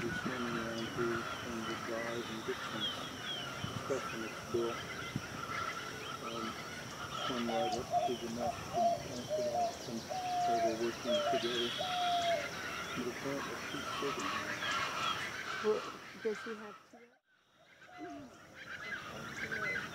be swimming around here and the and get some specialist built. Um, swim right up to the and it off and they were working today. But apparently she's sitting. Well, does he have to two?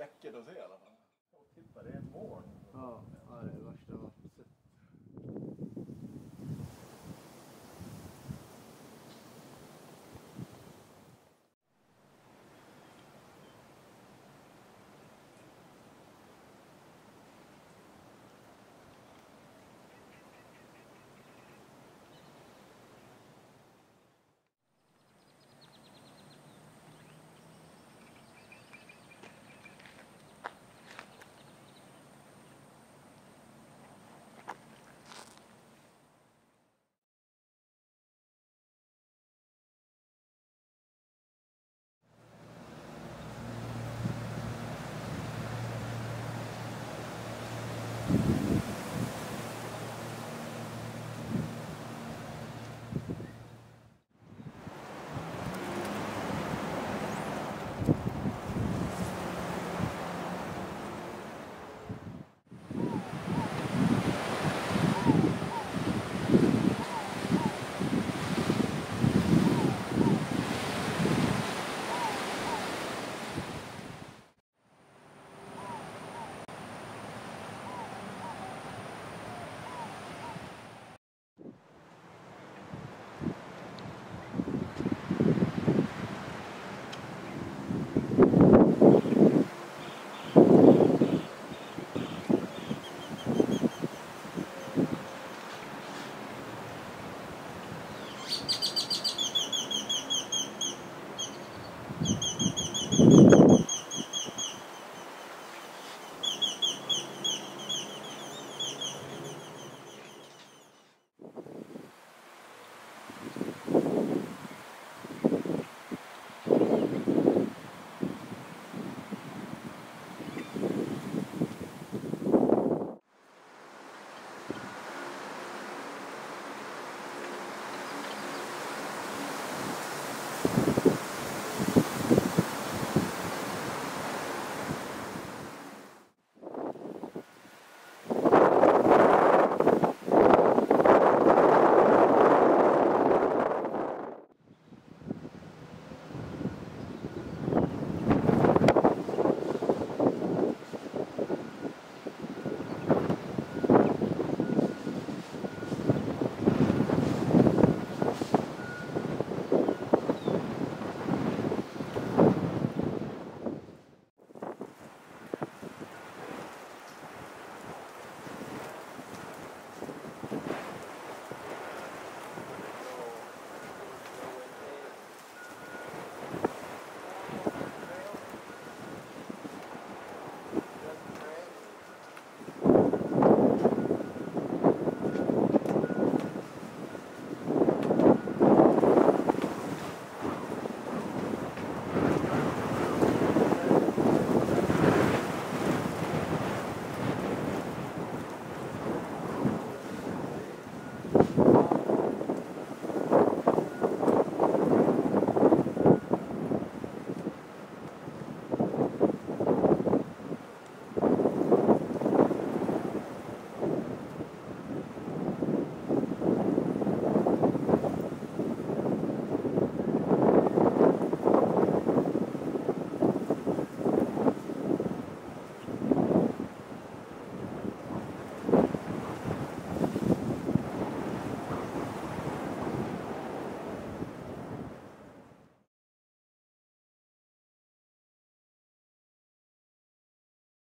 läckert att se i alla fall. Titta, det är ett mål. Ja, det är det värsta jag har sett.